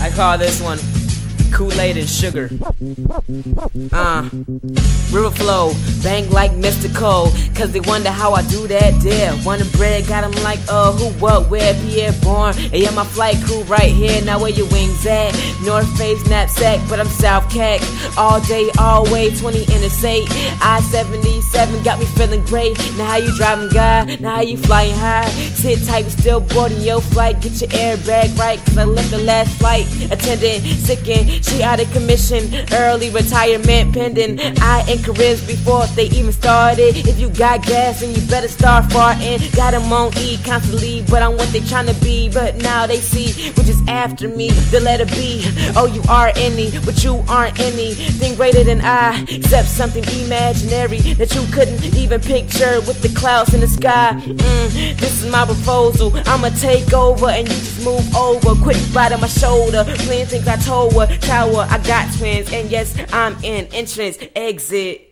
I call this one Kool-Aid and sugar. Uh, river flow, bang like Mr. Cole. Cause they wonder how I do that there. Wonder bread, got 'em like, uh, who, what, where, Pi'erre Bourne. And yeah, my flight crew right here, now where your wings at? North Face knapsack, but I'm South Cac. All day, all way, 20 interstate. I 77 got me feeling great. Now how you driving, guy? Now how you flying high? Sit tight, still boarding your flight. Get your airbag right, cause I left the last flight. Attendant, sickin', she out of commission. Early retirement pending. I in careers before they even started. If you got gas, then you better start farting. Got 'em on E constantly, but I'm what they tryna be. But now they see, which is after me. The letter B. Oh, you are any, but you aren't anything greater than I. Except something imaginary that you couldn't even picture with the clouds in the sky. Mm, this is my proposal. I'ma take over and you just move over. Quick bite on my shoulder. Playing things I told her. Tower, I got twins, and yes, I'm in entrance, exit.